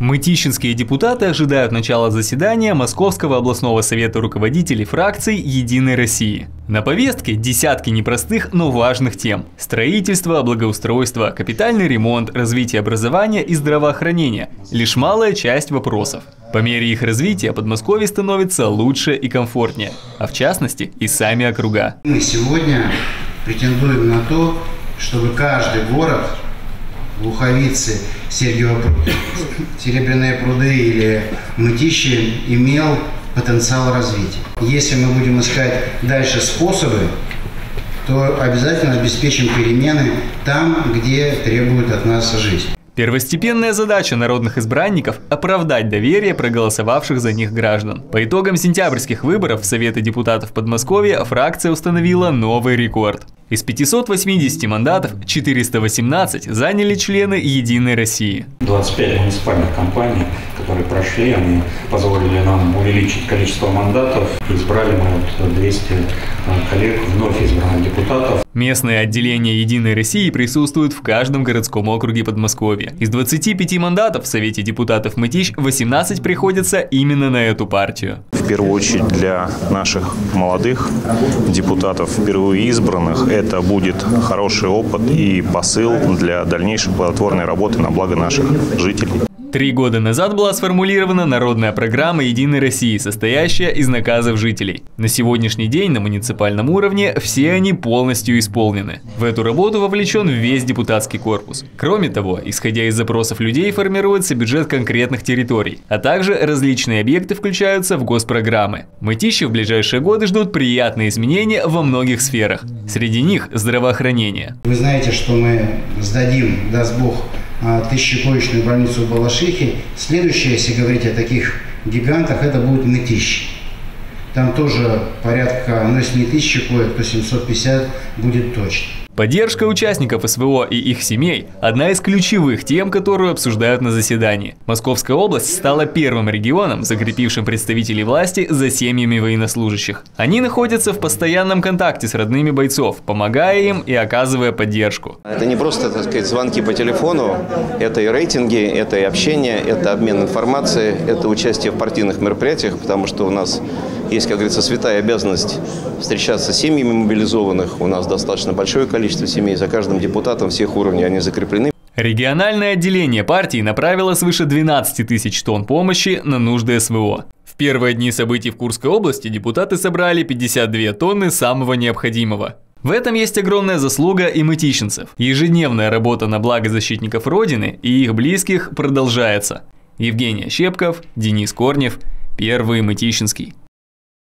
Мытищинские депутаты ожидают начала заседания Московского областного совета руководителей фракций «Единой России». На повестке десятки непростых, но важных тем. Строительство, благоустройство, капитальный ремонт, развитие образования и здравоохранения – лишь малая часть вопросов. По мере их развития Подмосковье становится лучше и комфортнее, а в частности и сами округа. Мы сегодня претендуем на то, чтобы каждый город Луховицы, Сергиево, Серебряные пруды или Мытищи имел потенциал развития. Если мы будем искать дальше способы, то обязательно обеспечим перемены там, где требует от нас жизнь. Первостепенная задача народных избранников – оправдать доверие проголосовавших за них граждан. По итогам сентябрьских выборов в Советы депутатов Подмосковья фракция установила новый рекорд. Из 580 мандатов 418 заняли члены «Единой России». 25 муниципальных компаний, которые прошли, они позволили нам увеличить количество мандатов. Избрали мы вот 200 э, коллег, вновь избранных депутатов. Местные отделения «Единой России» присутствуют в каждом городском округе Подмосковья. Из 25 мандатов в Совете депутатов Мытищ 18 приходится именно на эту партию. В первую очередь для наших молодых депутатов, впервые избранных, это будет хороший опыт и посыл для дальнейшей плодотворной работы на благо наших жителей. Три года назад была сформулирована народная программа «Единой России», состоящая из наказов жителей. На сегодняшний день на муниципальном уровне все они полностью исполнены. В эту работу вовлечен весь депутатский корпус. Кроме того, исходя из запросов людей, формируется бюджет конкретных территорий, а также различные объекты включаются в госпрограммы. Мытищи в ближайшие годы ждут приятные изменения во многих сферах. Среди них здравоохранение. Вы знаете, что мы сдадим, даст Бог, а, тысячекоечную больницу в Балашихе. Следующее, если говорить о таких гигантах, это будет Мытищ. Там тоже порядка, ну если не тысячи коек, то 750 будет точно. Поддержка участников СВО и их семей – одна из ключевых тем, которую обсуждают на заседании. Московская область стала первым регионом, закрепившим представителей власти за семьями военнослужащих. Они находятся в постоянном контакте с родными бойцов, помогая им и оказывая поддержку. Это не просто, так сказать, звонки по телефону, это и рейтинги, это и общение, это обмен информацией, это участие в партийных мероприятиях, потому что у нас есть, как говорится, святая обязанность встречаться с семьями мобилизованных. У нас достаточно большое количество семей. За каждым депутатом всех уровней они закреплены. Региональное отделение партии направило свыше 12 тысяч тонн помощи на нужды СВО. В первые дни событий в Курской области депутаты собрали 52 тонны самого необходимого. В этом есть огромная заслуга и мытищенцев. Ежедневная работа на благо защитников Родины и их близких продолжается. Евгений Щепков, Денис Корнев, Первый Мытищинский.